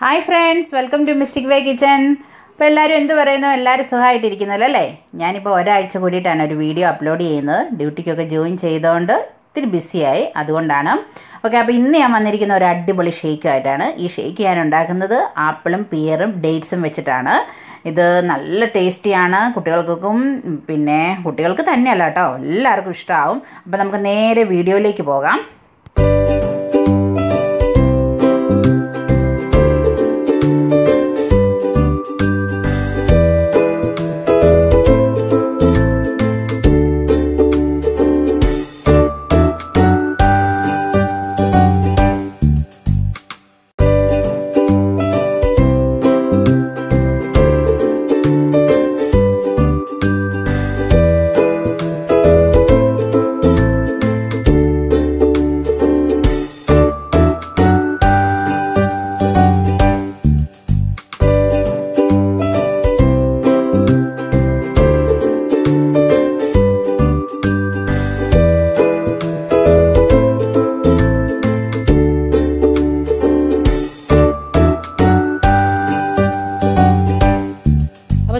Hi friends welcome to mystic way kitchen അപ്പോൾ എല്ലാവരും എന്ത് പറയുന്നു? എല്ലാവരും സുഖമായിട്ടിരിക്കുന്നല്ലോ അല്ലേ ഞാനിപ്പോൾ ഒരാഴ്ച കൂടിയിട്ടാണ് ഒരു വീഡിയോ അപ്ലോഡ് ചെയ്യുന്നത്. ഡ്യൂട്ടിക്കൊക്കെ ജോയിൻ ചെയ്തുകൊണ്ട് ഇത്തിരി ബിസിയായി അതുകൊണ്ടാണ്. ഓക്കെ അപ്പോൾ ഇന്ന് ഞാൻ വന്നിരിക്കുന്ന ഒരു അടിപൊളി ഷേക്കുമായിട്ടാണ് ഈ ഷേക്ക് ഞാൻ ഉണ്ടാക്കുന്നത്. ആപ്പിളും പിയറും ഡേറ്റ്സും വെച്ചിട്ടാണ്. ഇത് നല്ല ടേസ്റ്റിയാണ് കുട്ടികൾക്കും പിന്നെ കുട്ടികൾക്ക് തന്നെയല്ല കേട്ടോ. എല്ലാവർക്കും ഇഷ്ടമാവും അപ്പോൾ നമുക്ക് നേരെ വീഡിയോയിലേക്ക് പോകാം.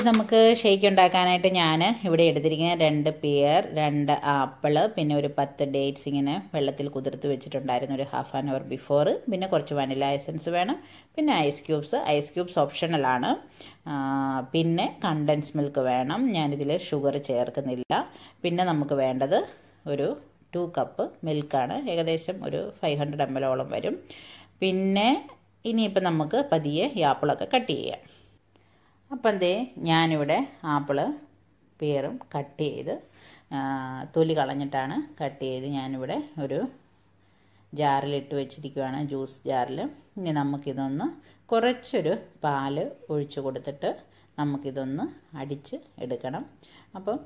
നമുക്ക് ഷേക്ക് ഉണ്ടാക്കാനായിട്ട് ഞാൻ ഇവിടെ എടുത്തിരിക്കുന്ന രണ്ട് പിയർ രണ്ട് ആപ്പിൾ പിന്നെ ഒരു പത്ത് ഡേറ്റ്സ് ഇങ്ങനെ വെള്ളത്തിൽ കുതിർത്ത് വെച്ചിട്ടുണ്ടായിരുന്നു ഒരു ഹാഫ് ആൻ അവർ ബിഫോർ പിന്നെ കുറച്ച് വനില എസൻസ് വേണം. പിന്നെ ഐസ് ക്യൂബ്സ് ഐസ് ക്യൂബ്സ് ഓപ്ഷണലാണ് പിന്നെ കണ്ടൻസ് മിൽക്ക് വേണം. ഞാനിതിൽ ഷുഗർ ചേർക്കുന്നില്ല. പിന്നെ നമുക്ക് വേണ്ടത് ഒരു ടു കപ്പ് മിൽക്കാണ് ഏകദേശം ഒരു ഫൈവ് ഹൺഡ്രഡ് എം വരും. പിന്നെ ഇനിയിപ്പോൾ നമുക്ക് പതിയെ ഈ ആപ്പിളൊക്കെ കട്ട് ചെയ്യാം. അപ്പം എന്തേ ഞാനിവിടെ ആപ്പിൾ പേറും കട്ട് ചെയ്ത് തൊലി കളഞ്ഞിട്ടാണ് കട്ട് ചെയ്ത് ഞാനിവിടെ ഒരു ജാറിലിട്ട് വെച്ചിരിക്കുവാണ് ജ്യൂസ് ജാറിൽ ഇനി നമുക്കിതൊന്ന് കുറച്ചൊരു പാൽ ഒഴിച്ചു കൊടുത്തിട്ട് നമുക്കിതൊന്ന് അടിച്ച് എടുക്കണം. അപ്പം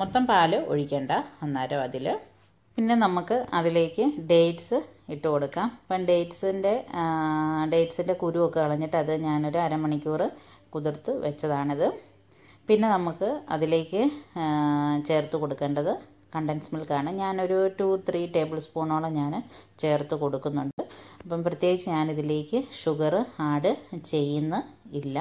മൊത്തം പാൽ ഒഴിക്കണ്ട അന്നേരം അതിൽ പിന്നെ നമുക്ക് അതിലേക്ക് ഡേറ്റ്സ് ഇട്ട് കൊടുക്കാം. അപ്പം ഡേറ്റ്സിന്റെ ഡേറ്റ്സിന്റെ കുരുവൊക്കെ കളഞ്ഞിട്ട് അത് ഞാനൊരു അരമണിക്കൂർ കുതിർത്ത് വെച്ചതാണിത്. പിന്നെ നമുക്ക് അതിലേക്ക് ചേർത്ത് കൊടുക്കേണ്ടത് കണ്ടൻസ് മിൽക്കാണ് ഞാനൊരു ടു ത്രീ ടേബിൾ സ്പൂണോളം ഞാൻ ചേർത്ത് കൊടുക്കുന്നുണ്ട്. അപ്പം പ്രത്യേകിച്ച് ഞാനിതിലേക്ക് ഷുഗർ ആഡ് ചെയ്യുന്ന ഇല്ല.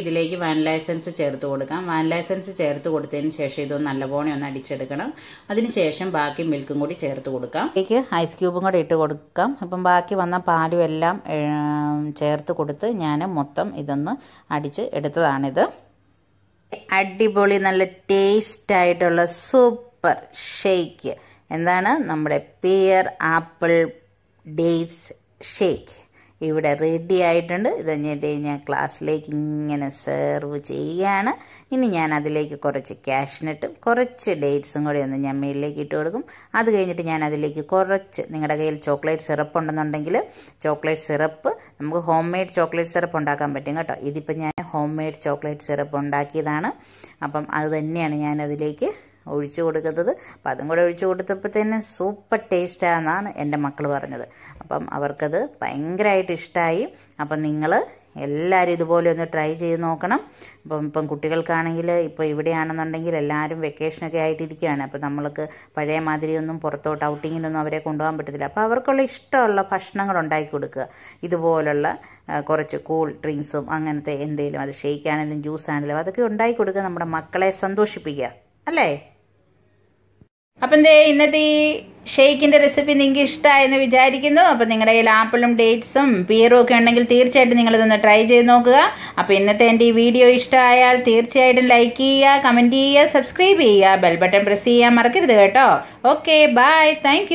ഇതിലേക്ക് വാനില എസൻസ് ചേർത്ത് കൊടുക്കാം. വാനില എസൻസ് ചേർത്ത് കൊടുത്തതിന് ശേഷം ഇതൊന്ന് നല്ലപോലെ ഒന്ന് അടിച്ചെടുക്കണം. അതിനുശേഷം ബാക്കി മിൽക്കും കൂടി ചേർത്ത് കൊടുക്കാം. ഇതിലേക്ക് ഐസ് ക്യൂബും കൂടി ഇട്ട് കൊടുക്കാം. അപ്പം ബാക്കി വന്ന പാലും എല്ലാം ചേർത്ത് കൊടുത്ത് ഞാൻ മൊത്തം ഇതൊന്ന് അടിച്ച് എടുത്തതാണിത്. അടിപൊളി നല്ല ടേസ്റ്റ് ആയിട്ടുള്ള സൂപ്പർ ഷേക്ക് എന്താണ്? നമ്മുടെ പിയർ ആപ്പിൾ ഡേയ്സ് ഷേക്ക് ഇവിടെ റെഡി ആയിട്ടുണ്ട്. ഇത് കഴിഞ്ഞിട്ട് ഞാൻ ക്ലാസ്സിലേക്ക് ഇങ്ങനെ സെർവ് ചെയ്യുകയാണ് ഇനി ഞാൻ അതിലേക്ക് കുറച്ച് ക്യാഷിനിട്ടും കുറച്ച് ഡേറ്റ്സും കൂടി ഒന്ന് ഞാൻ മേലിലേക്ക് ഇട്ട് കൊടുക്കും. അത് കഴിഞ്ഞിട്ട് ഞാൻ അതിലേക്ക് കുറച്ച് നിങ്ങളുടെ കയ്യിൽ ചോക്ലേറ്റ് സിറപ്പ് ഉണ്ടെന്നുണ്ടെങ്കിൽ ചോക്ലേറ്റ് സിറപ്പ് നമുക്ക് ഹോം മെയ്ഡ് ചോക്ലേറ്റ് സിറപ്പ് ഉണ്ടാക്കാൻ പറ്റും കേട്ടോ. ഇതിപ്പോൾ ഞാൻ ഹോം മെയ്ഡ് ചോക്ലേറ്റ് സിറപ്പ് ഉണ്ടാക്കിയതാണ്. അപ്പം അത് തന്നെയാണ് ഞാൻ അതിലേക്ക് ഒഴിച്ചു കൊടുക്കുന്നത്. അപ്പം അതും കൂടെ ഒഴിച്ചു തന്നെ സൂപ്പർ ടേസ്റ്റാണെന്നാണ് എന്റെ മക്കൾ പറഞ്ഞത്. അപ്പം അവർക്കത് ഭയങ്കരമായിട്ട് ഇഷ്ടമായി അപ്പം നിങ്ങൾ എല്ലാവരും ഇതുപോലെ ഒന്ന് ട്രൈ ചെയ്ത് നോക്കണം. അപ്പം ഇപ്പം കുട്ടികൾക്കാണെങ്കിൽ ഇപ്പോൾ ഇവിടെയാണെന്നുണ്ടെങ്കിൽ എല്ലാവരും വെക്കേഷനൊക്കെ ആയിട്ടിരിക്കുകയാണ്. അപ്പോൾ നമ്മൾക്ക് പഴയ മാതിരിയൊന്നും പുറത്തോട്ട് ഔട്ടിങ്ങിനൊന്നും അവരെ കൊണ്ടുപോകാൻ പറ്റത്തില്ല. അപ്പോൾ അവർക്കുള്ള ഇഷ്ടമുള്ള ഭക്ഷണങ്ങൾ ഉണ്ടാക്കി കൊടുക്കുക. ഇതുപോലുള്ള കുറച്ച് കൂൾ ഡ്രിങ്ക്സും അങ്ങനത്തെ എന്തെങ്കിലും അത് ഷേക്ക് ആണെങ്കിലും ജ്യൂസ് ആണെങ്കിലും അതൊക്കെ ഉണ്ടാക്കി കൊടുക്കുക. നമ്മുടെ മക്കളെ സന്തോഷിപ്പിക്കുക. അല്ലേ? അപ്പം എന്തേ ഇന്നത്തെ ഈ ഷെയ്ക്കിന്റെ റെസിപ്പി നിങ്ങൾക്ക് ഇഷ്ടമായെന്ന് വിചാരിക്കുന്നു. അപ്പം നിങ്ങളുടെ കയ്യിൽ ആപ്പിളും ഡേറ്റ്സും പിയറും ഒക്കെ ഉണ്ടെങ്കിൽ തീർച്ചയായിട്ടും നിങ്ങളിതൊന്ന് ട്രൈ ചെയ്ത് നോക്കുക. അപ്പോൾ ഇന്നത്തെ എന്റെ ഈ വീഡിയോ ഇഷ്ടമായാൽ തീർച്ചയായിട്ടും ലൈക്ക് ചെയ്യുക കമന്റ് ചെയ്യുക സബ്സ്ക്രൈബ് ചെയ്യുക ബെൽ ബട്ടൺ പ്രസ് ചെയ്യാൻ മറക്കരുത് കേട്ടോ. Okay bye thank